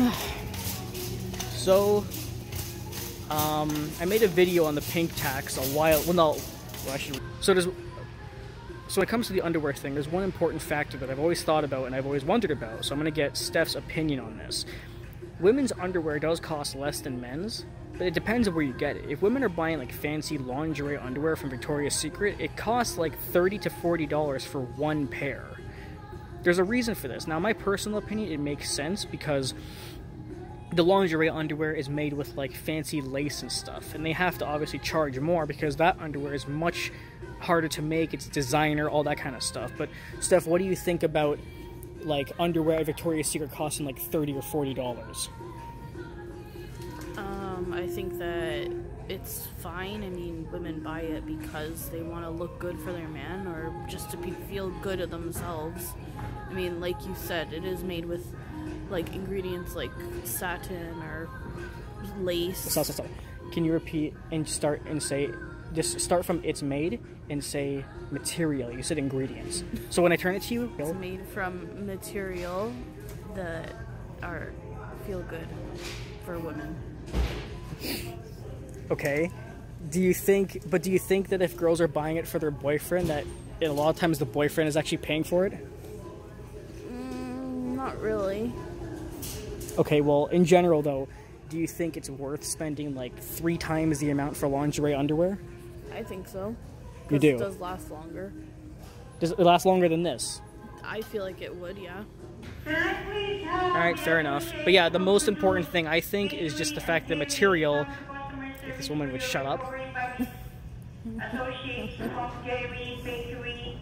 so, um, I made a video on the pink tax a while. Well, no, well, should. So there's. So when it comes to the underwear thing, there's one important factor that I've always thought about and I've always wondered about. So I'm gonna get Steph's opinion on this. Women's underwear does cost less than men's, but it depends on where you get it. If women are buying like fancy lingerie underwear from Victoria's Secret, it costs like 30 to 40 dollars for one pair. There's a reason for this. Now, my personal opinion, it makes sense because the lingerie underwear is made with like fancy lace and stuff, and they have to obviously charge more because that underwear is much harder to make. It's designer, all that kind of stuff. But Steph, what do you think about like underwear at Victoria's Secret costing like thirty or forty dollars? Um, I think that it's fine. I mean, women buy it because they want to look good for their man or just to be, feel good of themselves. I mean, like you said, it is made with like ingredients like satin or lace. Stop, stop, stop. Can you repeat and start and say just start from it's made and say material. You said ingredients. So when I turn it to you, It's made from material that are feel good for women. Okay. Do you think? But do you think that if girls are buying it for their boyfriend, that a lot of times the boyfriend is actually paying for it? Mm, not really. Okay. Well, in general, though, do you think it's worth spending like three times the amount for lingerie underwear? I think so. You do? It does last longer. Does it last longer than this? I feel like it would, yeah. All right, fair enough. But yeah, the most important thing I think is just the fact that material. If this woman would shut up. Association of Dairy Bakery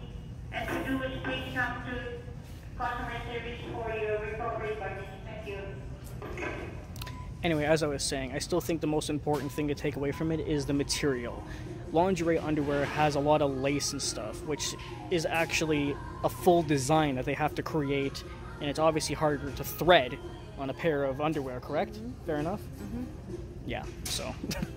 and to do with please come to customer service for your recovery budget. Thank you. Anyway, as I was saying, I still think the most important thing to take away from it is the material. Lingerie underwear has a lot of lace and stuff, which is actually a full design that they have to create, and it's obviously harder to thread on a pair of underwear, correct? Mm-hmm. Fair enough? Mm-hmm. Yeah, so.